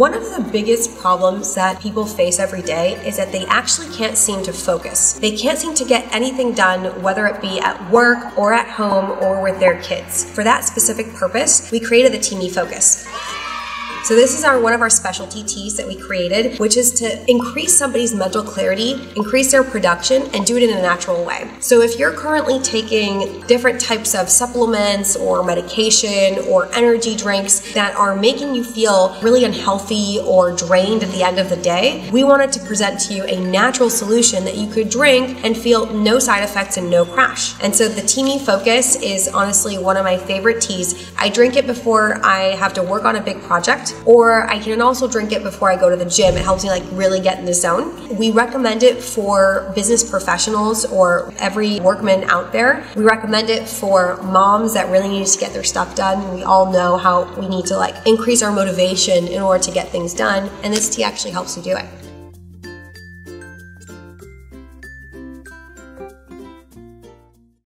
One of the biggest problems that people face every day is that they actually can't seem to focus. They can't seem to get anything done, whether it be at work or at home or with their kids. For that specific purpose, we created the Teami Focus. So this is our one of our specialty teas that we created, which is to increase somebody's mental clarity, increase their production, and do it in a natural way. So if you're currently taking different types of supplements or medication or energy drinks that are making you feel really unhealthy or drained at the end of the day, we wanted to present to you a natural solution that you could drink and feel no side effects and no crash. And so the Teami Focus is honestly one of my favorite teas. I drink it before I have to work on a big project or I can also drink it before I go to the gym. It helps me like really get in the zone. We recommend it for business professionals or every workman out there. We recommend it for moms that really need to get their stuff done. We all know how we need to like increase our motivation in order to get things done, and this tea actually helps you do it.